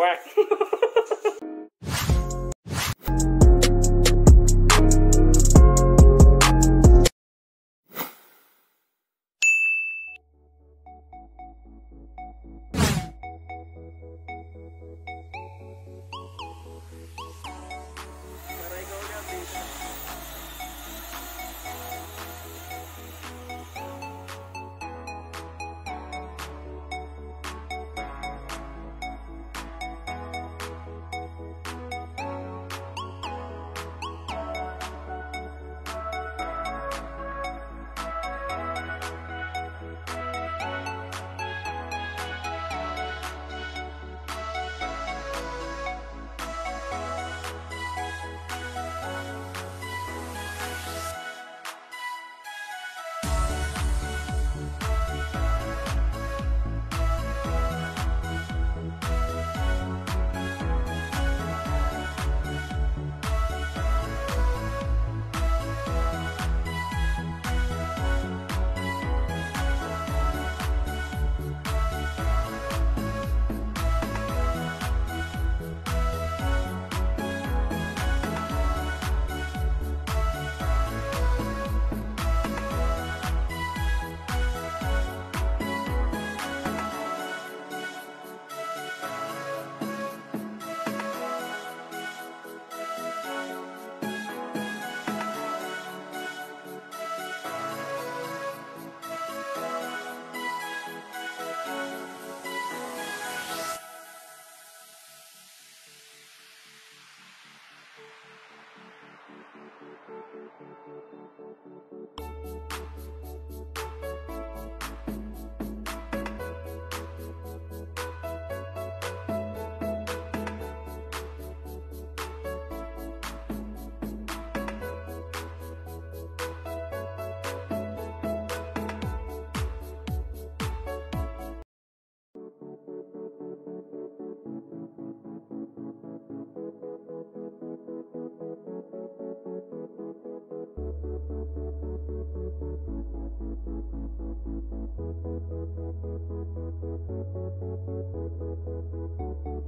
work. Thank you.